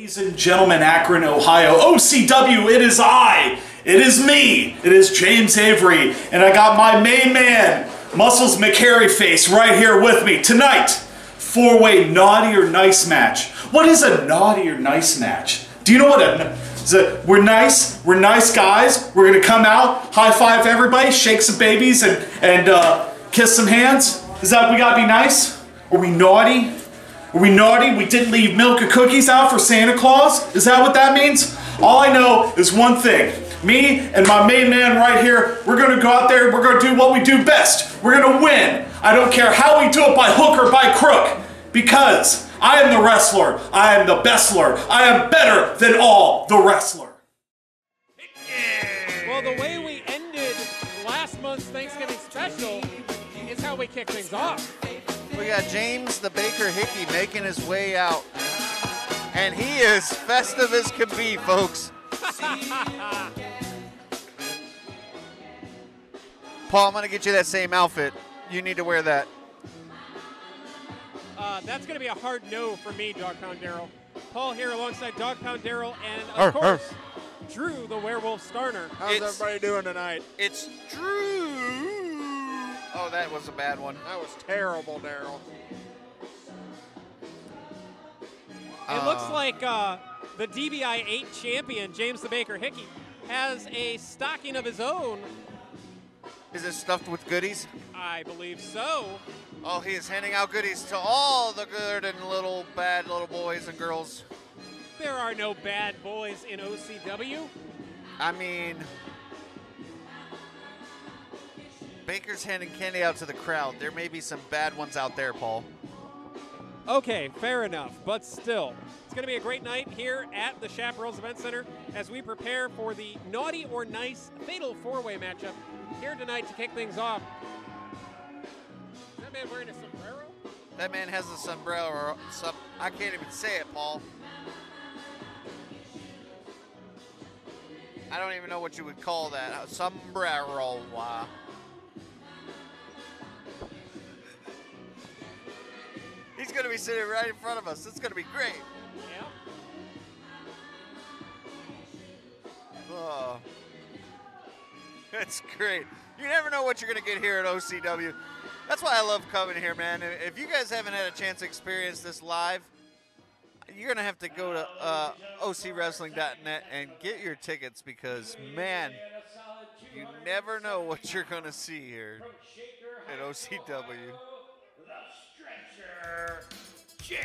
Ladies and gentlemen, Akron, Ohio, OCW, it is I, it is me, it is James Avery, and I got my main man, Muscles McCary Face, right here with me tonight. Four-way naughty or nice match. What is a naughty or nice match? Do you know what a, is a we're nice, we're nice guys, we're gonna come out, high five everybody, shake some babies, and, and uh, kiss some hands? Is that we gotta be nice? Are we naughty? Are we naughty? We didn't leave milk or cookies out for Santa Claus? Is that what that means? All I know is one thing. Me and my main man right here, we're gonna go out there, we're gonna do what we do best. We're gonna win. I don't care how we do it by hook or by crook, because I am the wrestler. I am the bestler. I am better than all the wrestler. Well, the way we ended last month's Thanksgiving special is how we kick things off. We got James the Baker Hickey making his way out. And he is festive as can be, folks. Paul, I'm going to get you that same outfit. You need to wear that. Uh, that's going to be a hard no for me, Dog Pound Daryl. Paul here alongside Dog Pound Daryl and, of Arr, course, Drew the Werewolf Starner. How's It's- everybody doing tonight? It's Drew. Oh, that was a bad one. That was terrible, Daryl. It looks Uh, like uh, the DBI 8 champion, James the Baker Hickey, has a stocking of his own. Is it stuffed with goodies? I believe so. Oh, he is handing out goodies to all the good and little bad little boys and girls. There are no bad boys in OCW. I mean, Baker's handing candy out to the crowd. There may be some bad ones out there, Paul. Okay, fair enough, but still. It's going to be a great night here at the Chaparrals Event Center as we prepare for the Naughty or Nice Fatal Four Way matchup here tonight to kick things off. Is that man wearing a sombrero? That man has a sombrero. Some, I can't even say it, Paul. I don't even know what you would call that. A sombrero. He's going to be sitting right in front of us. It's going to be great. Yeah. Oh. That's great. You never know what you're going to get here at OCW. That's why I love coming here, man. If you guys haven't had a chance to experience this live, you're going to have to go to uh, OCWrestling.net and get your tickets because, man, you never know what you're going to see here at OCW. James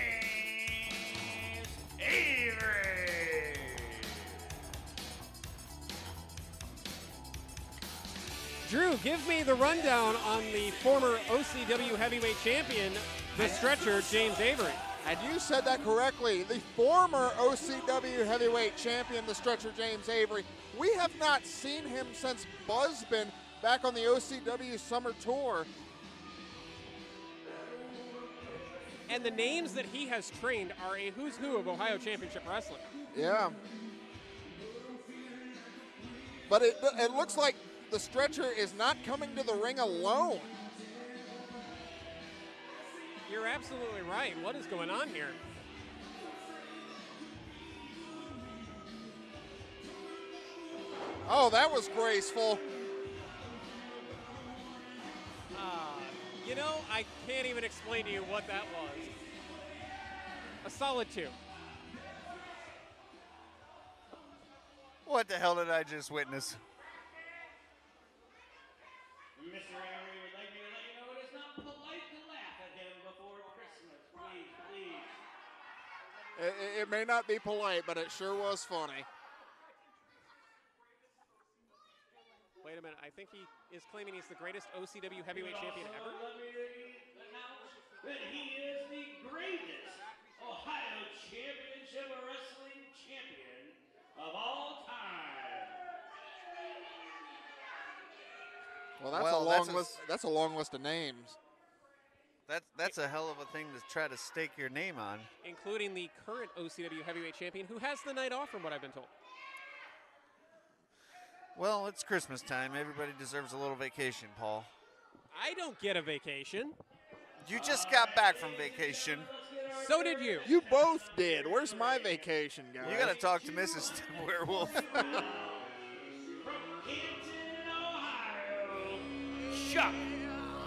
Avery. Drew, give me the rundown on the former OCW heavyweight champion, the stretcher, James Avery. And you said that correctly. The former OCW heavyweight champion, the stretcher James Avery. We have not seen him since Buzzbin back on the OCW summer tour. And the names that he has trained are a who's who of Ohio Championship Wrestling. Yeah. But it, it looks like the stretcher is not coming to the ring alone. You're absolutely right. What is going on here? Oh, that was graceful. You know, I can't even explain to you what that was. A solid two. What the hell did I just witness? Mr. Avery would like me to let you know it is not polite to laugh at him before Christmas. Please, please. It, it- it may not be polite, but it sure was funny. Wait a minute. I think he is claiming he's the greatest OCW heavyweight champion ever. Let me announce that he is the greatest Ohio Championship Wrestling champion of all time. Well, that's Well, a long that's a- list. That's a long list of names. That's that's a hell of a thing to try to stake your name on. including the current OCW heavyweight champion, who has the night off, from what I've been told. Well, it's Christmas time. Everybody deserves a little vacation, Paul. I don't get a vacation. You just got back from vacation. So did you. You both did. Where's my vacation, guys? You got to talk to Mrs. Werewolf. From Canton, Ohio, Chuck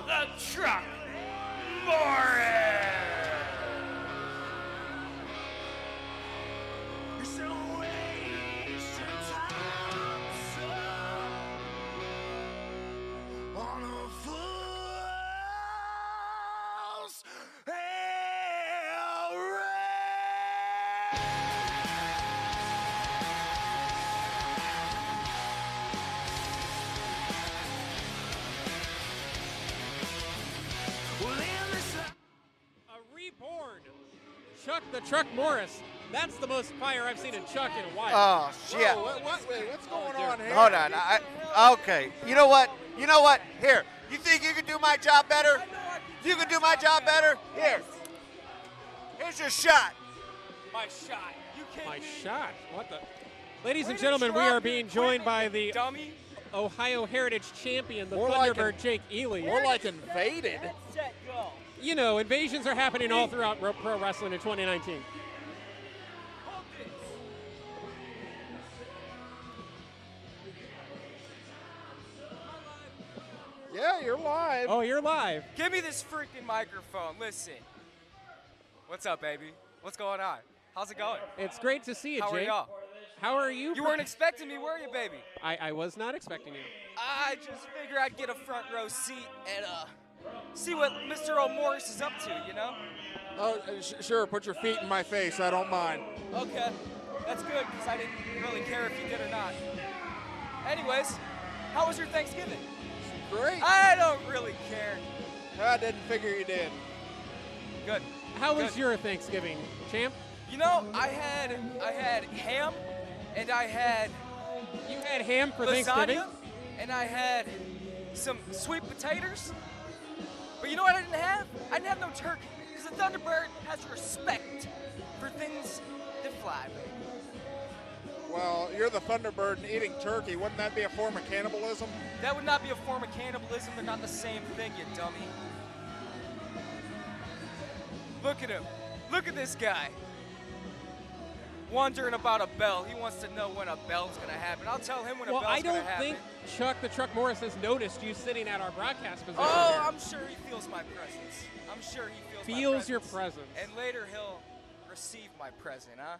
the Truck Morris. A reborn Chuck the Truck Morris. That's the most fire I've seen in Chuck in a while. Oh, shit. Whoa, what, what, wait, what's oh, going on here? Hold on. I, okay. You know what? You know what? Here. You think you can do my job better? You can do my job better? Here. Here's your shot. My shot. You kidding My me? shot. What the? Ladies Way and gentlemen, we are being joined by the dummy. Ohio Heritage Champion, the More Thunderbird an- Jake Ely. More like invaded. Set, go. You know, invasions are happening all throughout pro wrestling in 2019. Hold. Yeah, you're live. Oh, you're live. Give me this freaking microphone. Listen. What's up, baby? What's going on? How's it going? It's great to see you, How are y'all? How are you? You weren't expecting me, were you, baby? I, I was not expecting you. I just figured I'd get a front row seat and uh see what Mr. O'Morris is up to, you know? Oh, uh, sh- sure. Put your feet in my face. I don't mind. Okay, that's good because I didn't really care if you did or not. Anyways, how was your Thanksgiving? Great. I don't really care. I didn't figure you did. Good. How was your Thanksgiving, champ? You know, I had I had ham, and I had You had ham for lasagna, Thanksgiving? and I had some sweet potatoes. But you know what I didn't have? I didn't have no turkey, because the Thunderbird has respect for things that fly, baby. Well, you're the Thunderbird and eating turkey. Wouldn't that be a form of cannibalism? That would not be a form of cannibalism. They're not the same thing, you dummy. Look at him. Look at this guy. Wondering about a bell. He wants to know when a bell's gonna happen. I'll tell him when Well, a bell's going to happen. I don't think Chuck the Truck Morris has noticed you sitting at our broadcast position. Oh, here. I'm sure he feels my presence. I'm sure he feels, my Feels your presence. presence. And later he'll receive my present, huh?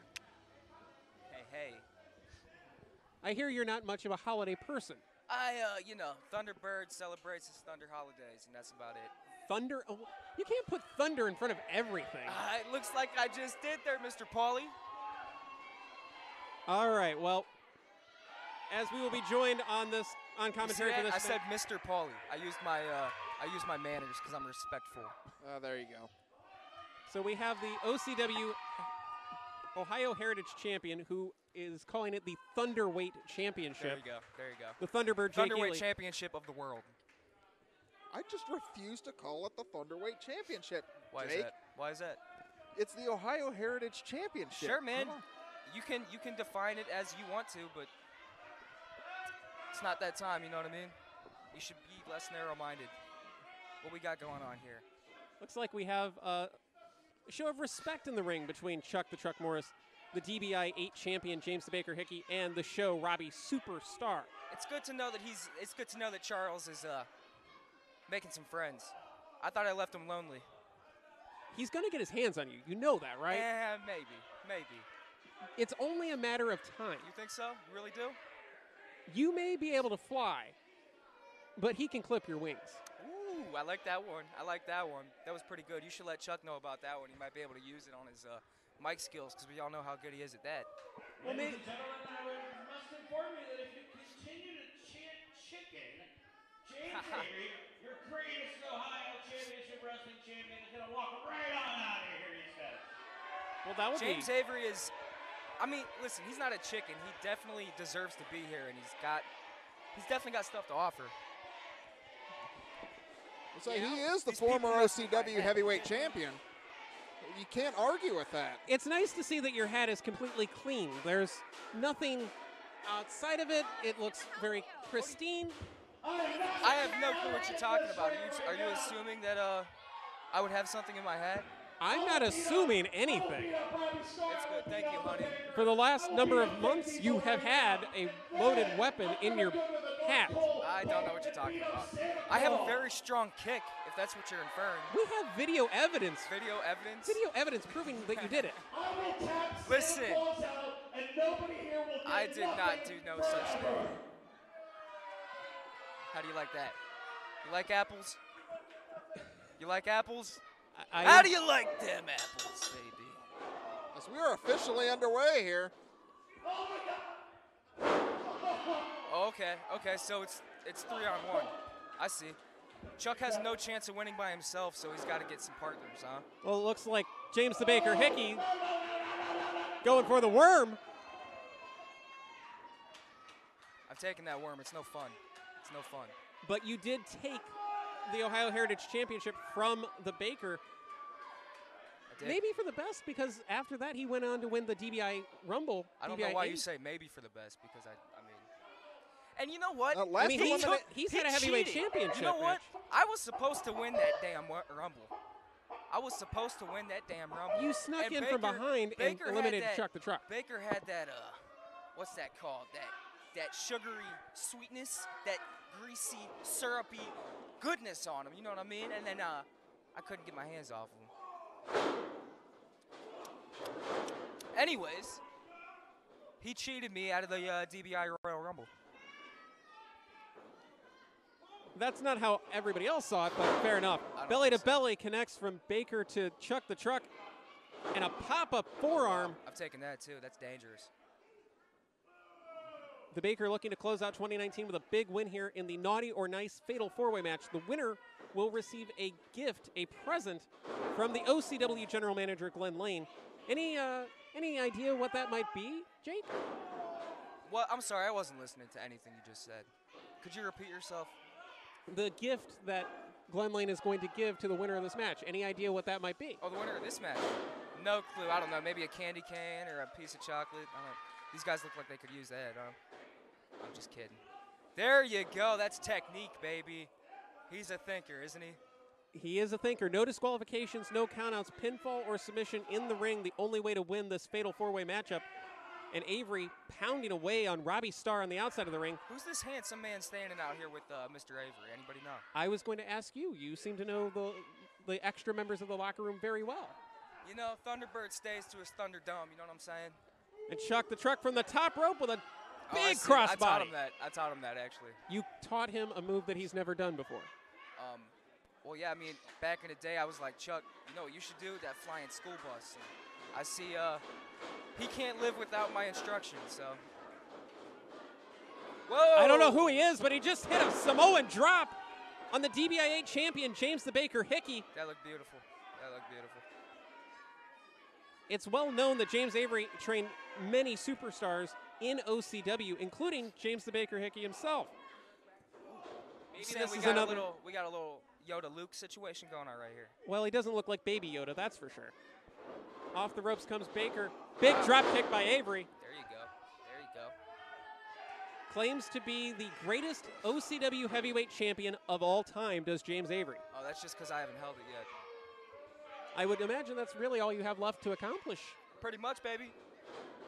Hey, hey. I hear you're not much of a holiday person. I, uh, you know, Thunderbird celebrates his Thunder holidays, and that's about it. Thunder? Oh, you can't put thunder in front of everything. Uh, it looks like I just did there, Mr. Paulie. All right. Well, as we will be joined on this on commentary for that? this, I said Mr. Paulie. I used my, uh, I used my manners because I'm respectful. Oh, there you go. so we have the OCW Ohio Heritage Champion who is calling it the Thunderweight Championship. There you go. There you go. The Thunderbird Jake Thunderweight Ely. Championship of the world. I just refuse to call it the Thunderweight Championship. Why Jake. is that? Why is that? It's the Ohio Heritage Championship. Sure, man. You can you can define it as you want to, but it's not that time. You know what I mean? You should be less narrow-minded. What we got going on here? Looks like we have uh, a show of respect in the ring between Chuck the Truck Morris, the DBI 8 champion James the Baker Hickey, and the show Robby Superstar. It's good to know that he's. It's good to know that Charles is uh, making some friends. I thought I left him lonely. He's going to get his hands on you. You know that, right? Eh, maybe, maybe. It's only a matter of time. You think so? You really do? You may be able to fly, but he can clip your wings. Ooh, I like that one. I like that one. That was pretty good. You should let Chuck know about that one. He might be able to use it on his uh, mic skills because we all know how good he is at that. Well, may- Ladies and gentlemen, I would- must inform you that if you continue to chant chicken, James Avery, your greatest Ohio Championship Wrestling champion, is going to walk right on out of here, he says. well, that would James be. Avery is. I mean, listen, he's not a chicken. He definitely deserves to be here, and he's got. He's definitely got stuff to offer. So You he is the these former must be my OCW heavyweight champion. You can't argue with that. It's nice to see that your hat is completely clean. There's nothing outside of it. It looks very pristine. I have no clue what you're talking about. Are you, are you assuming that uh, I would have something in my hat? I'm not assuming anything. It's good. Thank you, honey. For the last number of months, you have had a loaded weapon in your hat. I don't know what you're talking about. I have a very strong kick, if that's what you're inferring. We have video evidence. Video evidence. Video evidence proving that you did it. Listen, I did not do no such thing. How do you like that? You like apples? You like apples? I, How do you like them apples, baby? As we are officially underway here. Oh, my god. okay, okay, so it's it's three on one. I see. Chuck has no chance of winning by himself, so he's got to get some partners, huh? Well, it looks like James the Baker Hickey going for the worm. I've taken that worm. It's no fun. It's no fun. But you did take the Ohio Heritage Championship from the Baker. Maybe for the best, because after that he went on to win the DBI Rumble. I don't DBI know why you say maybe for the best because I, I mean. And you know what? Uh, last I mean, He he's, eliminate- he's he had a heavyweight cheated. championship. You know what? match. I was supposed to win that damn rumble. I was supposed to win that damn rumble. You snuck And in from behind and Baker had eliminated that- Chuck the Truck. Baker had that uh, what's that called? That that sugary sweetness, that greasy, syrupy goodness on him. You know what I mean? And then uh, I couldn't get my hands off him. Anyways, he cheated me out of the uh, DBI Royal Rumble. That's not how everybody else saw it, but fair enough. Belly to so. belly connects from Baker to Chuck the Truck, and a pop-up forearm. I've taken that too. That's dangerous. The Baker looking to close out 2019 with a big win here in the Naughty or Nice Fatal Four-Way match. The winner will receive a gift, a present from the OCW General Manager Glenn Lane. Any uh, any idea what that might be, Jake? Well, I'm sorry, I wasn't listening to anything you just said. Could you repeat yourself? The gift that Glenn Lane is going to give to the winner of this match. Any idea what that might be? Oh, the winner of this match. No clue. I don't know. Maybe a candy can or a piece of chocolate. I don't. These guys look like they could use that. Huh? I'm just kidding. There you go. That's technique, baby. He's a thinker, isn't he? He is a thinker. No disqualifications, no countouts, pinfall or submission in the ring. The only way to win this fatal four-way matchup. And Avery pounding away on Robby Starr on the outside of the ring. Who's this handsome man standing out here with uh, Mr. Avery? Anybody know? I was going to ask you. You seem to know the the extra members of the locker room very well. You know, Thunderbird stays to his Thunderdome. You know what I'm saying? And Chuck the truck from the top rope with a Oh, big see. I taught him that. I taught him that actually. You taught him a move that he's never done before. Um, well, yeah, I mean, back in the day, I was like, Chuck, you know what you should do? That flying school bus. And I see uh, he can't live without my instructions, so. Whoa! I don't know who he is, but he just hit a Samoan drop on the DBIA champion James the Baker Hickey. That looked beautiful. That looked beautiful. It's well known that James Avery trained many superstars in OCW, including James the Baker Hickey himself. Maybe So this we is got another- a little, we got a little Yoda Luke situation going on right here. Well, he doesn't look like Baby Yoda, that's for sure. Off the ropes comes Baker. Big drop kick by Avery. There you go. There you go. Claims to be the greatest OCW heavyweight champion of all time, does James Avery. Oh, that's just because I haven't held it yet. I would imagine that's really all you have left to accomplish. Pretty much, baby.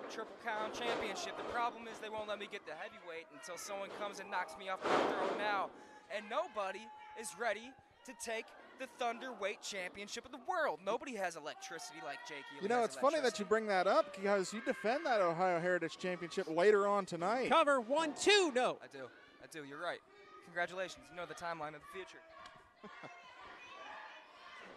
Triple Crown Championship. The problem is they won't let me get the heavyweight until someone comes and knocks me off my throne now. And nobody is ready to take the Thunderweight Championship of the world. Nobody has electricity like Jake Ely You know, it's funny that you bring that up because you defend that Ohio Heritage Championship later on tonight. Cover one, two, no. I do. I do. You're right. Congratulations. You know the timeline of the future.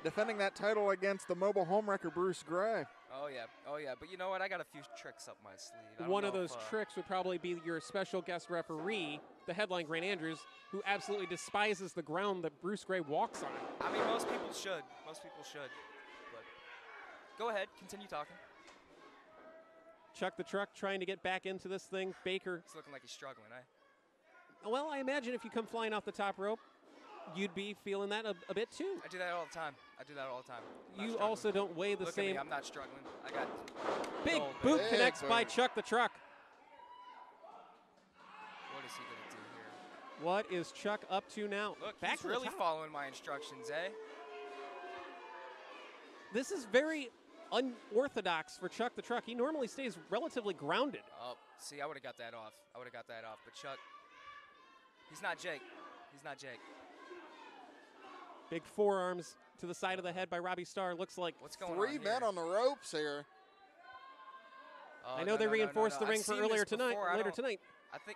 Defending that title against the mobile homewrecker Bruce Gray. Oh, yeah. Oh, yeah. But you know what? I got a few tricks up my sleeve. One of those if, uh, tricks would probably be your special guest referee, the headline Grant Andrews, who absolutely despises the ground that Bruce Gray walks on. I mean, most people should. Most people should. But go ahead. Continue talking. Chuck the truck trying to get back into this thing. Baker, It's looking like he's struggling, eh? well, I imagine if you come flying off the top rope, you'd be feeling that a, a bit too. I do that all the time. I do that all the time. I'm You also don't weigh the Look same. at me. I'm not struggling. I got Big gold, boot baby. connects Big by. Chuck the truck. What is he gonna do here? What is Chuck up to now? Look, back he's really top. following my instructions, eh? this is very unorthodox for Chuck the Truck. He normally stays relatively grounded. Oh, see, I would have got that off. I would have got that off. But Chuck, he's not Jake. He's not Jake. Big forearms to the side of the head by Robby Starr. Looks like What's going Three on men here? on the ropes here. Oh, I know no, they no, no, no, reinforced no. the ring I've for earlier tonight. I Later tonight. I think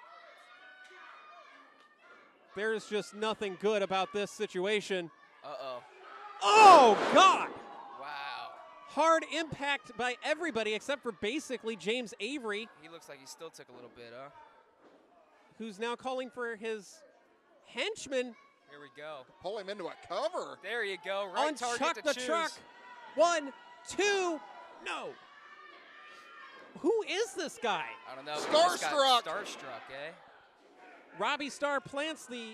There's just nothing good about this situation. Uh-oh. Oh God! Wow. Hard impact by everybody except for basically James Avery, He looks like he still took a little bit, huh? who's now calling for his henchman Here we go. Pull him into a cover. There you go. Right on target Chuck to the choose. Truck. One, two, no. Who is this guy? I don't know. but he just got Starstruck. Starstruck, eh? Robby Starr plants the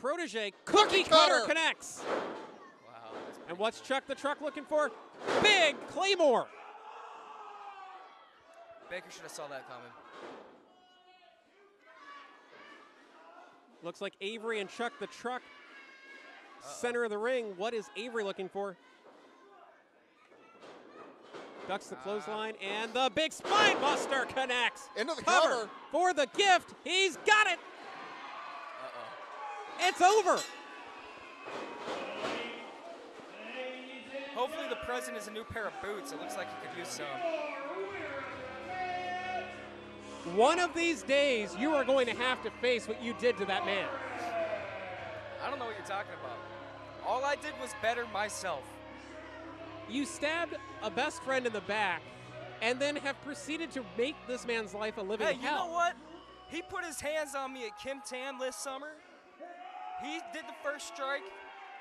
protege. Cookie Cookie cutter cutter. connects. Wow. And pretty- what's Chuck the Truck looking for? Big Claymore. Baker should have saw that coming. Looks like Avery and Chuck the Truck. Center of the ring. What is Avery looking for? Ducks the clothesline ah. and the big spine buster connects. Into the Cover cover. for the gift. He's got it. Uh-oh. It's over. Hopefully the present is a new pair of boots. It looks like he could use some. One of these days, you are going to have to face what you did to that man. I don't know what you're talking about. All I did was better myself. You stabbed a best friend in the back and then have proceeded to make this man's life a living Hey, you know what? He put his hands on me at Kim Tam this summer. He did the first strike.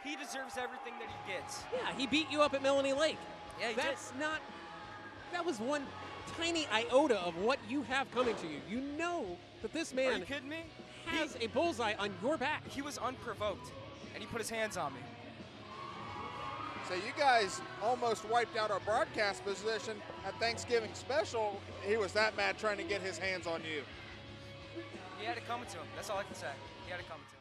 He deserves everything that he gets. Yeah, he beat you up at Melanie Lake. Yeah, he That's not. That was one tiny iota of what you have coming to you. You know that this did. Are man you kidding me? has a bullseye on your back. He was unprovoked, and he put his hands on me. So you guys almost wiped out our broadcast position at Thanksgiving special. He was that mad trying to get his hands on you. He had it coming to him. That's all I can say. He had it coming to him.